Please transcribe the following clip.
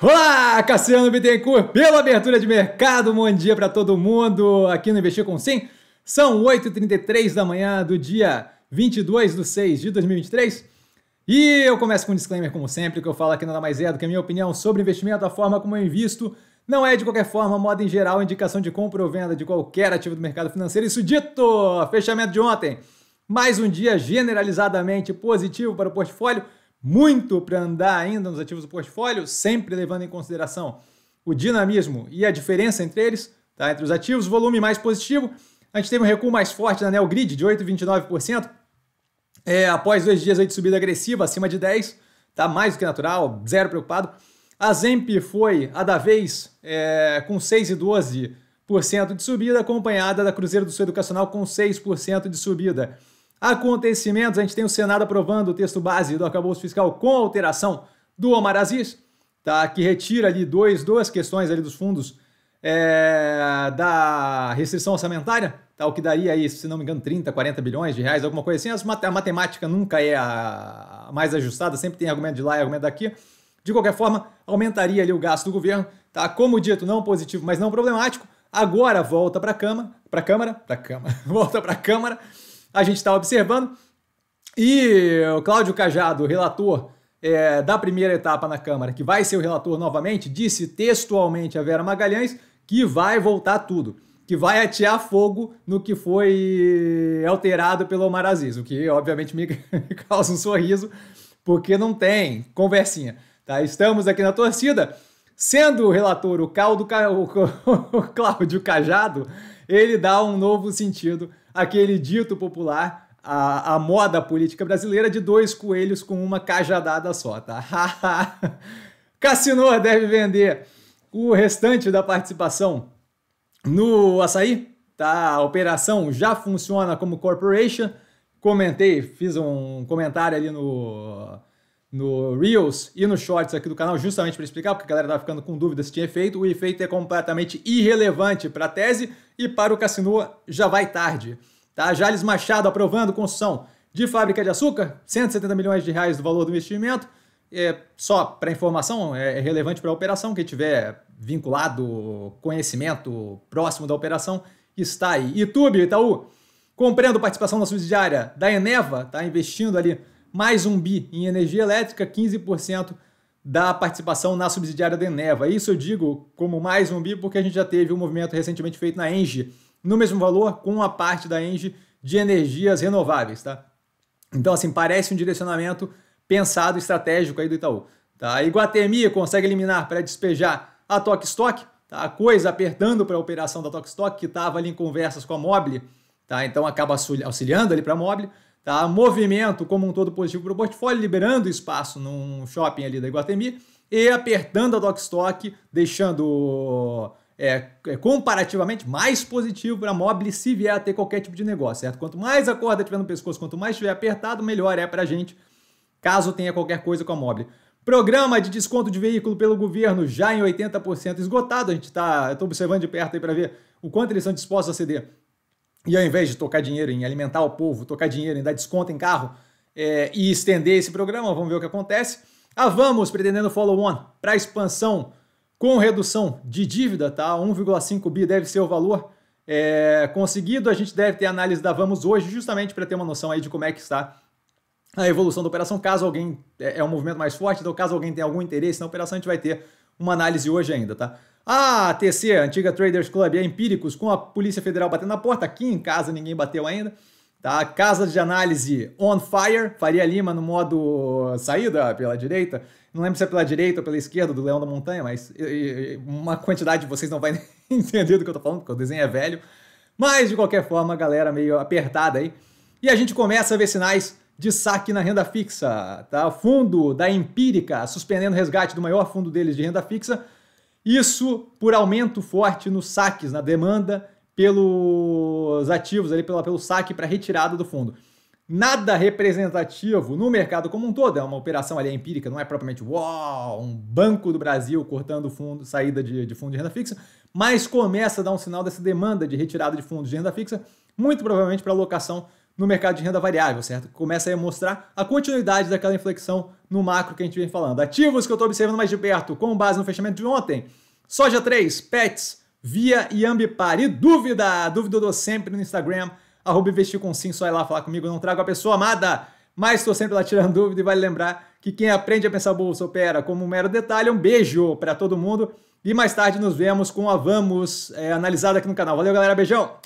Olá, Cassiano Bittencourt, pela abertura de mercado, bom dia para todo mundo aqui no Investir com Sim. São 8h33 da manhã do dia 22 de 6 de 2023 e eu começo com um disclaimer, como sempre, que eu falo aqui nada mais é do que a minha opinião sobre investimento, a forma como eu invisto, não é de qualquer forma, moda em geral, indicação de compra ou venda de qualquer ativo do mercado financeiro. Isso dito, fechamento de ontem, mais um dia generalizadamente positivo para o portfólio muito para andar ainda nos ativos do portfólio, sempre levando em consideração o dinamismo e a diferença entre eles, tá? entre os ativos, volume mais positivo. A gente teve um recuo mais forte na Neogrid de 8,29%, é, após dois dias de subida agressiva, acima de 10%, tá? mais do que natural, zero preocupado. A Zemp foi a da vez é, com 6,12% de subida, acompanhada da Cruzeiro do Sul Educacional com 6% de subida. Acontecimentos, a gente tem o Senado aprovando o texto base do arcabouço fiscal com alteração do Omar Aziz, tá? que retira ali dois, duas questões ali dos fundos é, da restrição orçamentária, tá? o que daria aí, se não me engano, 30, 40 bilhões de reais, alguma coisa assim. A matemática nunca é a mais ajustada, sempre tem argumento de lá e argumento daqui. De qualquer forma, aumentaria ali o gasto do governo, tá? Como dito, não positivo, mas não problemático. Agora volta para a Câmara, para a Câmara, para a Câmara, volta para a Câmara a gente está observando. E o Cláudio Cajado, relator é, da primeira etapa na Câmara, que vai ser o relator novamente, disse textualmente a Vera Magalhães que vai voltar tudo, que vai atear fogo no que foi alterado pelo Omar Aziz, o que obviamente me causa um sorriso, porque não tem conversinha. Tá? Estamos aqui na torcida. Sendo o relator o, Caldo, o, o Cláudio Cajado, ele dá um novo sentido aquele dito popular, a, a moda política brasileira de dois coelhos com uma cajadada só, tá? Cassino deve vender o restante da participação no açaí, tá? A operação já funciona como corporation. Comentei, fiz um comentário ali no, no Reels e no Shorts aqui do canal, justamente para explicar, porque a galera estava ficando com dúvida se tinha efeito. O efeito é completamente irrelevante para a tese e para o Cassino já vai tarde. Tá? Jales Machado aprovando construção de fábrica de açúcar, 170 milhões de reais do valor do investimento. É, só para informação, é, é relevante para a operação, quem tiver vinculado, conhecimento próximo da operação, está aí. YouTube, Itaú, comprando participação na subsidiária da Eneva, tá investindo ali mais um bi em energia elétrica, 15% da participação na subsidiária da Eneva. Isso eu digo como mais um bi porque a gente já teve um movimento recentemente feito na Engie no mesmo valor com a parte da Engie de energias renováveis, tá? Então, assim, parece um direcionamento pensado estratégico aí do Itaú. Tá? A Iguatemi consegue eliminar para despejar a Tok Stock, tá? a coisa apertando para a operação da Tok Stock, que estava ali em conversas com a Mobile, tá? então acaba auxiliando ali para a Mobile. Tá? Movimento como um todo positivo para o portfólio, liberando espaço num shopping ali da Iguatemi e apertando a Tok Stock, deixando é, é, comparativamente mais positivo para a Mobile se vier a ter qualquer tipo de negócio, certo? Quanto mais a corda tiver no pescoço, quanto mais estiver apertado, melhor é para a gente, caso tenha qualquer coisa com a Mobile. Programa de desconto de veículo pelo governo já em 80% esgotado. A gente está, estou observando de perto aí para ver o quanto eles são dispostos a ceder. E ao invés de tocar dinheiro em alimentar o povo, tocar dinheiro em dar desconto em carro é, e estender esse programa, vamos ver o que acontece. A Vamos pretendendo follow-on para expansão com redução de dívida, tá? 1,5 bi deve ser o valor é, conseguido. A gente deve ter análise da Vamos hoje, justamente para ter uma noção aí de como é que está a evolução da operação. Caso alguém é, é um movimento mais forte, então caso alguém tenha algum interesse na operação, a gente vai ter uma análise hoje ainda, tá? A TC, antiga Traders Club, é Empíricos, com a Polícia Federal batendo na porta. Aqui em casa ninguém bateu ainda. Tá? Casa de análise on fire, Faria Lima no modo saída pela direita. Não lembro se é pela direita ou pela esquerda do Leão da Montanha, mas uma quantidade de vocês não vai entender do que eu tô falando, porque o desenho é velho. Mas, de qualquer forma, galera meio apertada aí. E a gente começa a ver sinais de saque na renda fixa. Tá? Fundo da Empírica suspendendo o resgate do maior fundo deles de renda fixa. Isso por aumento forte nos saques, na demanda pelos ativos, ali, pela, pelo saque para retirada do fundo. Nada representativo no mercado como um todo, é uma operação ali empírica, não é propriamente uau, um banco do Brasil cortando fundo, saída de, de fundo de renda fixa, mas começa a dar um sinal dessa demanda de retirada de fundos de renda fixa, muito provavelmente para alocação no mercado de renda variável, certo? Começa a mostrar a continuidade daquela inflexão no macro que a gente vem falando. Ativos que eu estou observando mais de perto, com base no fechamento de ontem. Soja 3, Pets, Via e Ambipar. E dúvida? Dúvida eu dou sempre no Instagram, arroba investir com sim, só ir lá falar comigo, eu não trago a pessoa amada, mas estou sempre lá tirando dúvida e vale lembrar que quem aprende a pensar bolsa opera como um mero detalhe. Um beijo para todo mundo e mais tarde nos vemos com a Vamos é, analisada aqui no canal. Valeu, galera, beijão!